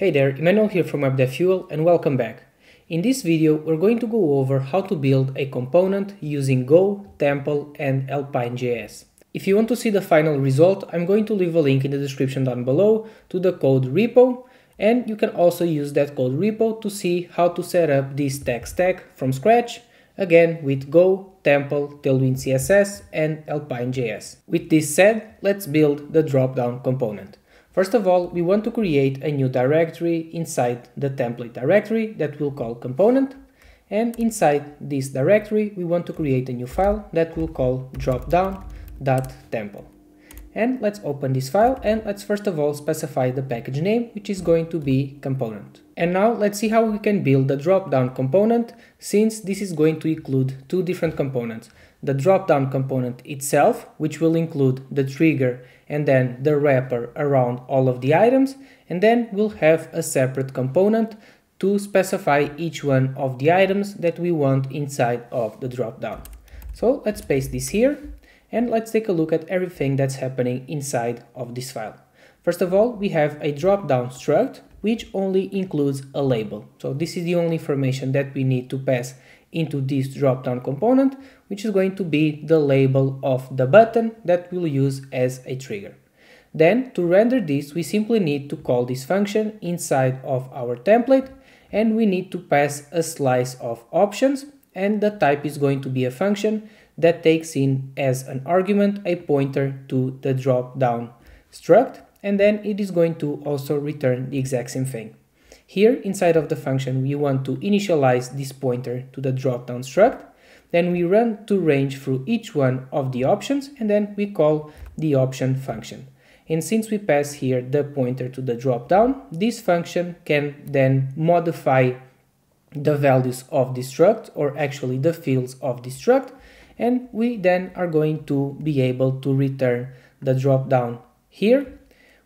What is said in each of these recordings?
Hey there, Emmanuel here from WebDevFuel and welcome back. In this video, we're going to go over how to build a component using Go, Templ and Alpine.js. If you want to see the final result, I'm going to leave a link in the description down below to the code repo and you can also use that code repo to see how to set up this tech stack from scratch, again with Go, Templ, Tailwind CSS and Alpine.js. With this said, let's build the drop-down component. First of all, we want to create a new directory inside the template directory that we'll call component. And inside this directory, we want to create a new file that we'll call dropdown.templ. And let's open this file and let's first of all specify the package name, which is going to be component. And now let's see how we can build the drop-down component since this is going to include two different components. The drop-down component itself, which will include the trigger and then the wrapper around all of the items and then we'll have a separate component to specify each one of the items that we want inside of the dropdown. So let's paste this here and let's take a look at everything that's happening inside of this file. First of all, we have a dropdown struct which only includes a label. So this is the only information that we need to pass into this drop-down component, which is going to be the label of the button that we'll use as a trigger. Then to render this, we simply need to call this function inside of our template and we need to pass a slice of options and the type is going to be a function that takes in as an argument a pointer to the drop-down struct and then it is going to also return the exact same thing. Here inside of the function we want to initialize this pointer to the dropdown struct, then we run to range through each one of the options and then we call the option function. And since we pass here the pointer to the dropdown, this function can then modify the values of the struct or actually the fields of the struct and we then are going to be able to return the dropdown here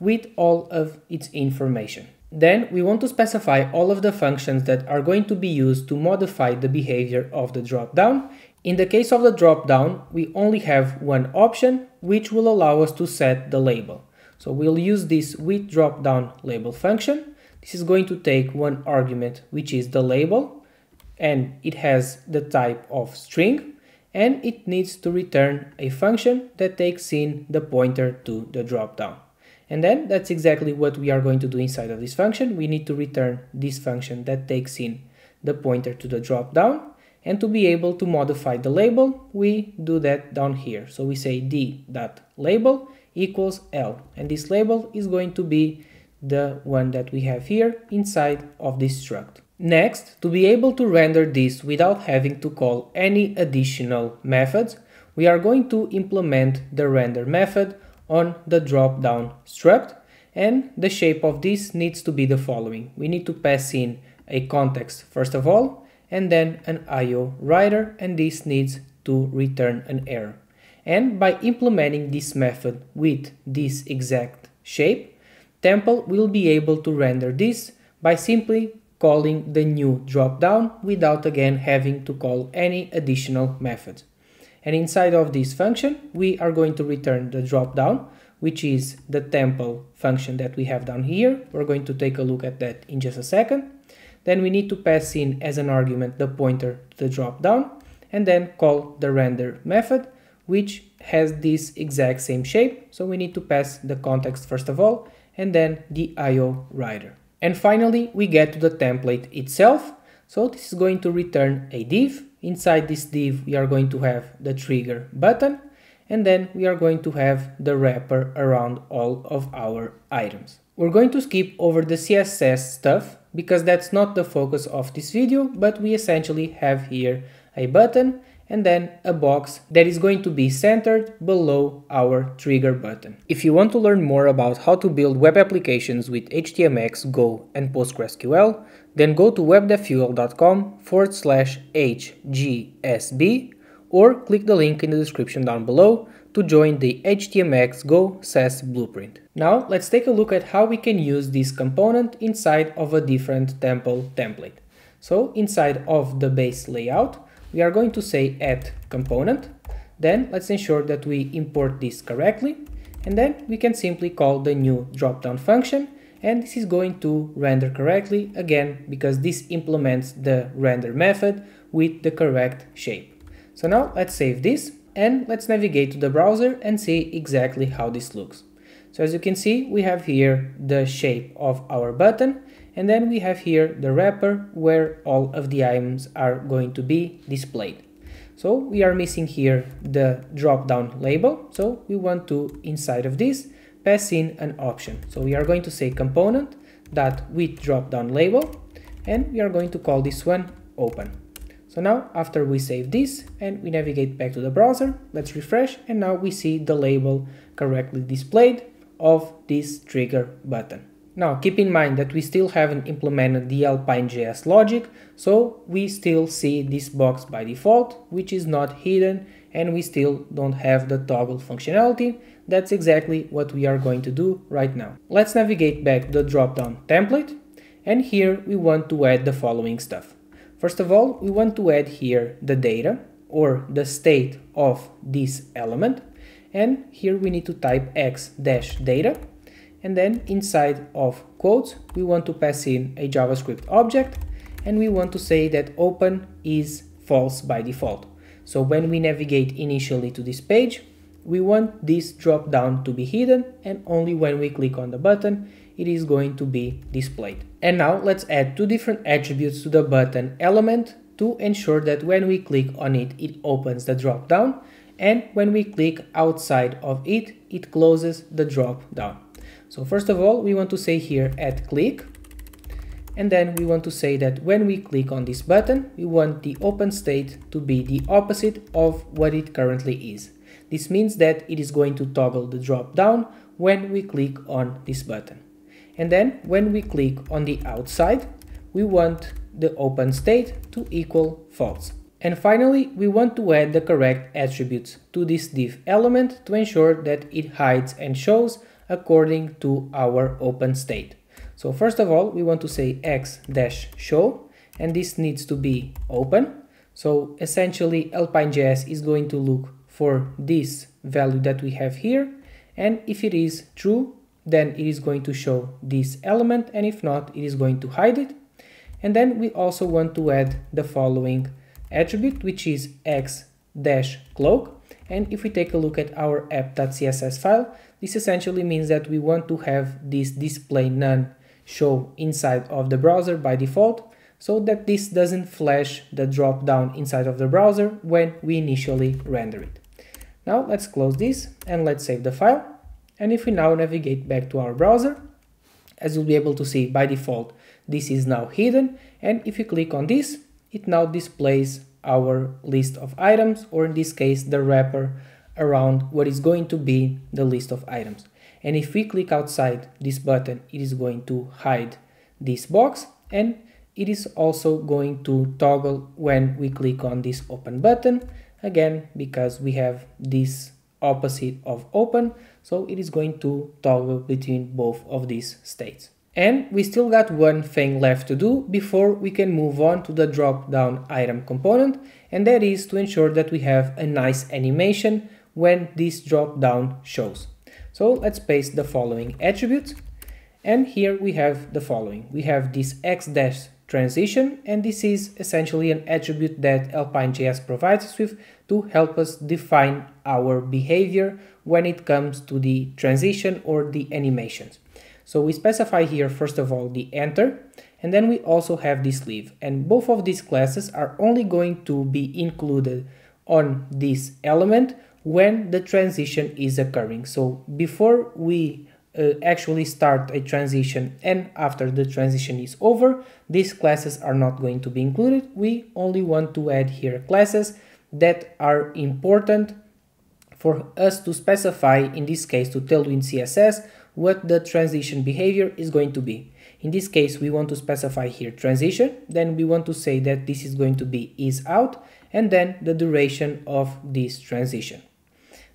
with all of its information. Then we want to specify all of the functions that are going to be used to modify the behavior of the dropdown. In the case of the dropdown, we only have one option, which will allow us to set the label. So we'll use this with dropdown label function. This is going to take one argument, which is the label, and it has the type of string, and it needs to return a function that takes in the pointer to the dropdown. And then that's exactly what we are going to do inside of this function. We need to return this function that takes in the pointer to the dropdown. And to be able to modify the label, we do that down here. So we say d.label equals L. And this label is going to be the one that we have here inside of this struct. Next, to be able to render this without having to call any additional methods, we are going to implement the render method on the drop down struct and the shape of this needs to be the following. We need to pass in a context first of all and then an IO writer and this needs to return an error. And by implementing this method with this exact shape, Templ will be able to render this by simply calling the new dropdown without again having to call any additional methods. And inside of this function, we are going to return the dropdown, which is the templ function that we have down here. We're going to take a look at that in just a second. Then we need to pass in as an argument the pointer to the dropdown and then call the render method, which has this exact same shape. So we need to pass the context first of all, and then the IO writer. And finally, we get to the template itself. So this is going to return a div Inside this div, we are going to have the trigger button, and then we are going to have the wrapper around all of our items. We're going to skip over the CSS stuff because that's not the focus of this video, but we essentially have here a button and then a box that is going to be centered below our trigger button. If you want to learn more about how to build web applications with HTMX, Go and PostgreSQL, then go to webdevfuel.com forward slash HGSB or click the link in the description down below to join the HTMX Go SaaS blueprint. Now let's take a look at how we can use this component inside of a different templ template. So inside of the base layout, we are going to say add component. Then let's ensure that we import this correctly. And then we can simply call the new dropdown function and this is going to render correctly again because this implements the render method with the correct shape. So now let's save this and let's navigate to the browser and see exactly how this looks. So as you can see, we have here the shape of our button and then we have here the wrapper where all of the items are going to be displayed. So we are missing here the drop down label. So we want to, inside of this, pass in an option. So we are going to say component that with drop down label and we are going to call this one open. So now after we save this and we navigate back to the browser, let's refresh and now we see the label correctly displayed of this trigger button. Now keep in mind that we still haven't implemented the Alpine.js logic, so we still see this box by default, which is not hidden, and we still don't have the toggle functionality. That's exactly what we are going to do right now. Let's navigate back the drop-down template, and here we want to add the following stuff. First of all, we want to add here the data, or the state of this element, and here we need to type x-data, and then inside of quotes we want to pass in a JavaScript object and we want to say that open is false by default. So when we navigate initially to this page, we want this drop down to be hidden and only when we click on the button it is going to be displayed. And now let's add two different attributes to the button element to ensure that when we click on it, it opens the drop down and when we click outside of it, it closes the drop down. So first of all, we want to say here at click, and then we want to say that when we click on this button, we want the open state to be the opposite of what it currently is. This means that it is going to toggle the drop down when we click on this button. And then when we click on the outside, we want the open state to equal false. And finally, we want to add the correct attributes to this div element to ensure that it hides and shows according to our open state. So first of all, we want to say x-show, and this needs to be open. So essentially, Alpine.js is going to look for this value that we have here, and if it is true, then it is going to show this element, and if not, it is going to hide it. And then we also want to add the following attribute, which is x-cloak, and if we take a look at our app.css file, this essentially means that we want to have this display none show inside of the browser by default so that this doesn't flash the drop down inside of the browser when we initially render it. Now let's close this and let's save the file. And if we now navigate back to our browser, as you'll be able to see by default, this is now hidden. And if you click on this, it now displays our list of items, or in this case, the wrapper around what is going to be the list of items. And if we click outside this button, it is going to hide this box and it is also going to toggle when we click on this open button again because we have this opposite of open so it is going to toggle between both of these states and we still got one thing left to do before we can move on to the drop down item component and that is to ensure that we have a nice animation when this drop down shows. So let's paste the following attributes and here we have the following. We have this x dash transition and this is essentially an attribute that Alpine.js provides us with to help us define our behavior when it comes to the transition or the animations. So we specify here first of all the enter and then we also have this leave and both of these classes are only going to be included on this element when the transition is occurring. So before we uh, actually start a transition and after the transition is over, these classes are not going to be included. We only want to add here classes that are important for us to specify, in this case to Tailwind CSS, what the transition behavior is going to be. In this case, we want to specify here transition, then we want to say that this is going to be ease-out, and then the duration of this transition.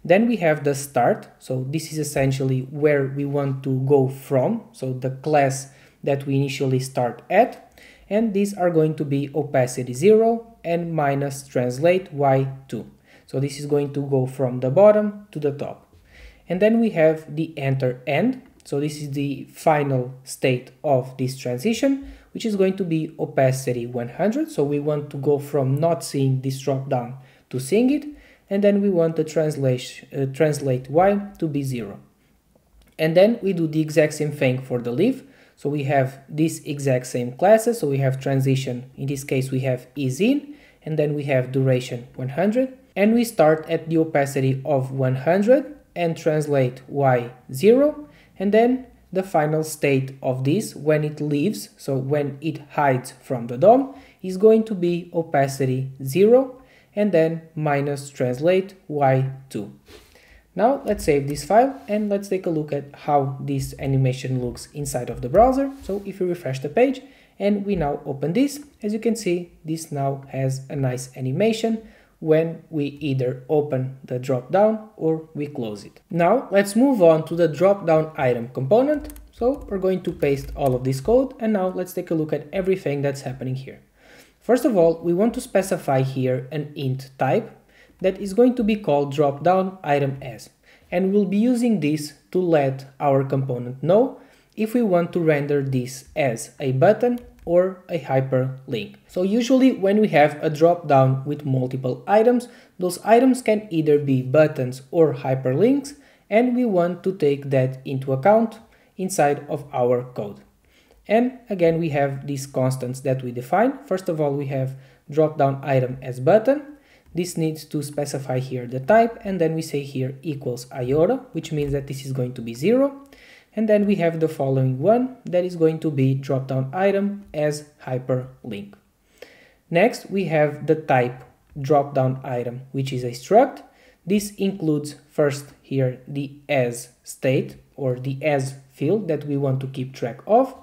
Then we have the start, so this is essentially where we want to go from, so the class that we initially start at, and these are going to be opacity 0 and minus translate y2. So this is going to go from the bottom to the top. And then we have the enter end. So this is the final state of this transition, which is going to be opacity 100. So we want to go from not seeing this drop down to seeing it. And then we want the translate, uh, translate y to be 0. And then we do the exact same thing for the leaf. So we have these exact same classes. So we have transition. In this case, we have ease-in, and then we have duration 100. And we start at the opacity of 100 and translate y 0. And then the final state of this when it leaves, so when it hides from the DOM, is going to be opacity 0 and then minus translate y2. Now let's save this file and let's take a look at how this animation looks inside of the browser. So if you refresh the page and we now open this, as you can see, this now has a nice animation when we either open the drop down or we close it. Now let's move on to the drop down item component. So we're going to paste all of this code and now let's take a look at everything that's happening here. First of all, we want to specify here an int type that is going to be called dropdown item as and we'll be using this to let our component know if we want to render this as a button or a hyperlink. So usually when we have a drop down with multiple items, those items can either be buttons or hyperlinks and we want to take that into account inside of our code. And again, we have these constants that we define. First of all, we have drop down item as button this needs to specify here the type and then we say here equals iota, which means that this is going to be zero. And then we have the following one that is going to be drop down item as hyperlink. Next, we have the type drop down item, which is a struct. This includes first here the as state or the as field that we want to keep track of.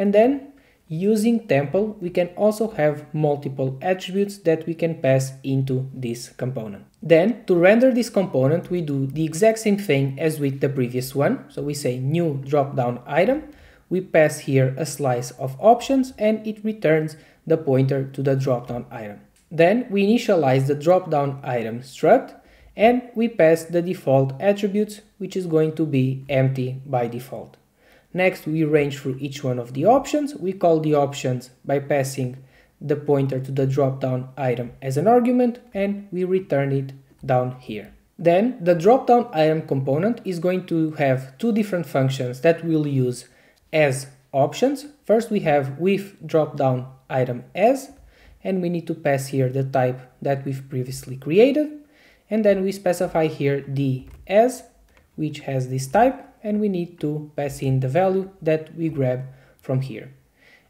And then Using templ, we can also have multiple attributes that we can pass into this component. Then, to render this component, we do the exact same thing as with the previous one. So we say new drop-down item, we pass here a slice of options and it returns the pointer to the drop-down item. Then we initialize the drop-down item struct and we pass the default attributes, which is going to be empty by default. Next, we range through each one of the options. We call the options by passing the pointer to the drop-down item as an argument and we return it down here. Then the drop-down item component is going to have two different functions that we'll use as options. First we have with drop-down item as and we need to pass here the type that we've previously created and then we specify here the as which has this type and we need to pass in the value that we grab from here.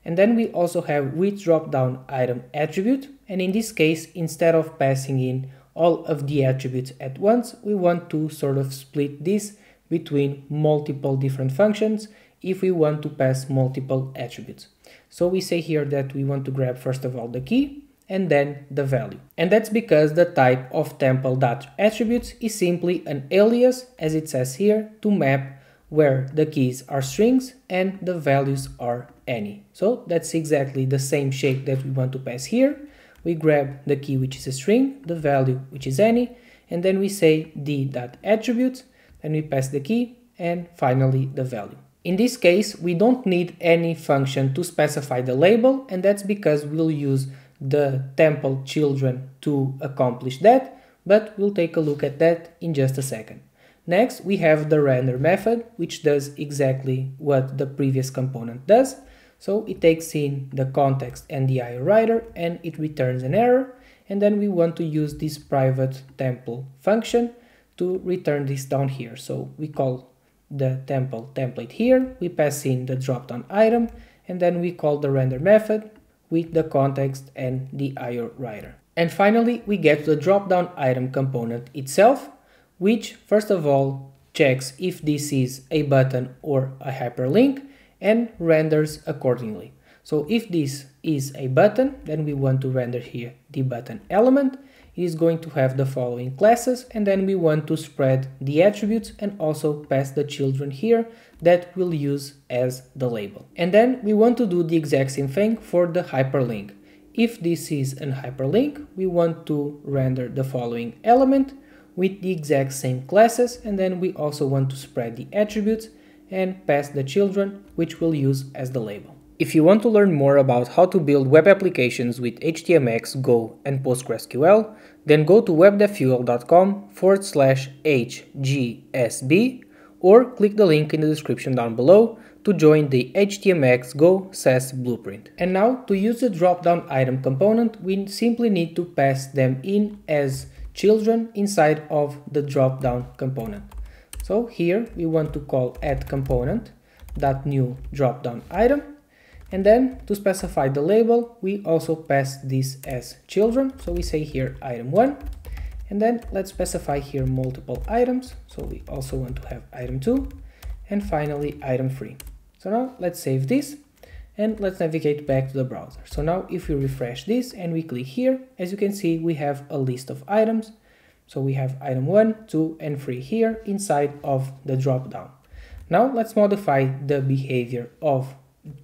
And then we also have with drop down item attribute and in this case instead of passing in all of the attributes at once we want to sort of split this between multiple different functions if we want to pass multiple attributes. So we say here that we want to grab first of all the key and then the value. And that's because the type of templ.attributes is simply an alias, as it says here, to map where the keys are strings and the values are any. So that's exactly the same shape that we want to pass here. We grab the key which is a string, the value which is any, and then we say d.attributes, then we pass the key, and finally the value. In this case, we don't need any function to specify the label, and that's because we'll use the templ children to accomplish that, but we'll take a look at that in just a second. Next, we have the render method, which does exactly what the previous component does. So it takes in the context and the IO writer and it returns an error. And then we want to use this private templ function to return this down here. So we call the templ template here, we pass in the dropdown item, and then we call the render method with the context and the IO writer. And finally, we get the dropdown item component itself, which first of all checks if this is a button or a hyperlink and renders accordingly. So if this is a button, then we want to render here the button element. It is going to have the following classes and then we want to spread the attributes and also pass the children here that we'll use as the label. And then we want to do the exact same thing for the hyperlink. If this is an hyperlink, we want to render the following element with the exact same classes and then we also want to spread the attributes and pass the children, which we'll use as the label. If you want to learn more about how to build web applications with HTMX, Go, and PostgreSQL, then go to webdevfuel.com forward slash HGSB or click the link in the description down below to join the HTMX Go SaaS blueprint. And now to use the drop-down item component, we simply need to pass them in as children inside of the drop-down component. So here we want to call add component that new drop-down item. And then to specify the label, we also pass this as children. So we say here item one, and then let's specify here multiple items. So we also want to have item two and finally item three. So now let's save this and let's navigate back to the browser. So now if we refresh this and we click here, as you can see, we have a list of items. So we have item 1, 2, and 3 here inside of the dropdown. Now let's modify the behavior of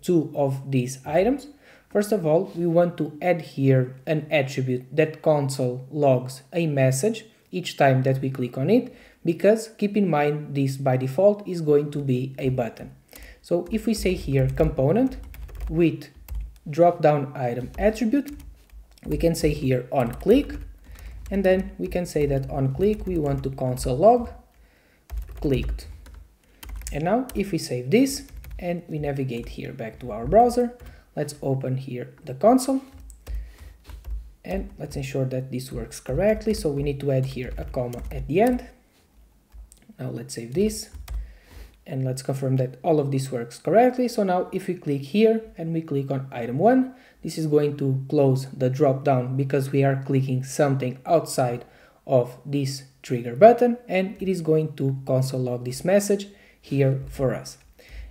two of these items. First of all, we want to add here an attribute that console logs a message each time that we click on it, because keep in mind this by default is going to be a button. So if we say here component with drop down item attribute, we can say here on click, and then we can say that on click we want to console log clicked. And now if we save this and we navigate here back to our browser, let's open here the console and let's ensure that this works correctly. So we need to add here a comma at the end. Now let's save this and let's confirm that all of this works correctly. So now if we click here and we click on item 1, this is going to close the drop down because we are clicking something outside of this trigger button and it is going to console log this message here for us.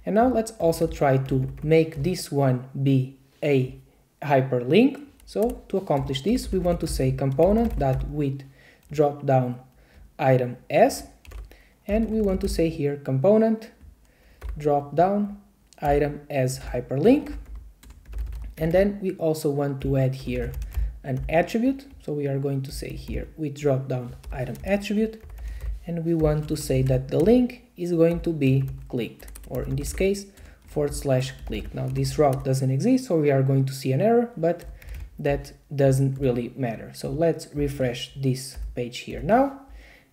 And now let's also try to make this one be a hyperlink. So to accomplish this, we want to say component that with drop down item s and we want to say here component drop down item as hyperlink. And then we also want to add here an attribute. So we are going to say here with drop down item attribute. And we want to say that the link is going to be clicked or in this case forward slash click now this route doesn't exist so we are going to see an error but that doesn't really matter. So let's refresh this page here now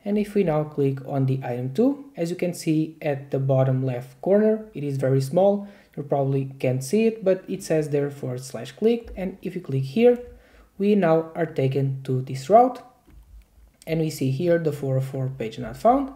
and if we now click on the item 2, as you can see at the bottom left corner, it is very small. You probably can't see it, but it says there forward slash clicked. And if you click here, we now are taken to this route. And we see here the 404 page not found.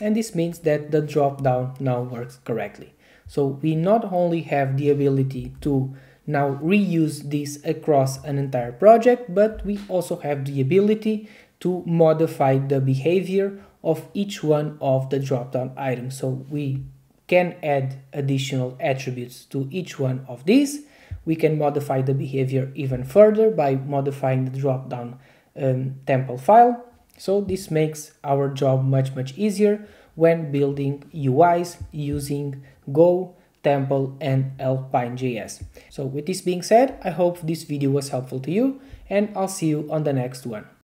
And this means that the drop down now works correctly. So we not only have the ability to now reuse this across an entire project, but we also have the ability to modify the behavior of each one of the drop-down items. So we can add additional attributes to each one of these. We can modify the behavior even further by modifying the drop-down um, templ file. So this makes our job much, much easier when building UIs using Go, Templ, and Alpine.js. So with this being said, I hope this video was helpful to you and I'll see you on the next one.